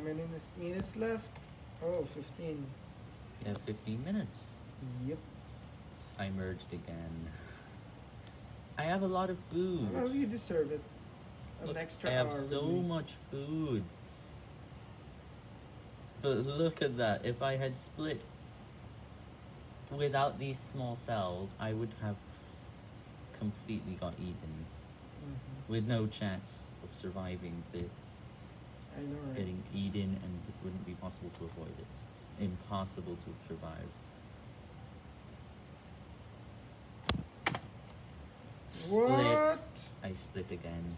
many minutes, minutes left? Oh, 15. You have 15 minutes. Yep. I merged again. I have a lot of food. Well, you deserve it. An Look, extra I have so much food. But look at that. If I had split without these small cells, I would have completely got eaten Mhm. with no chance of surviving the I know, right? getting eaten and it wouldn't be possible to avoid it. Impossible to survive. What? Split. I split again.